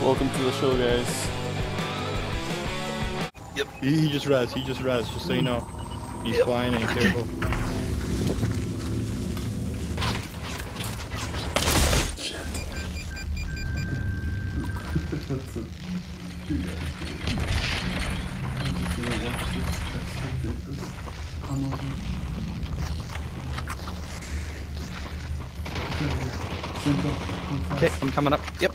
Welcome to the show, guys. He, he just rests. He just rests. Just so you know, he's flying and careful. Okay, I'm coming up. Yep.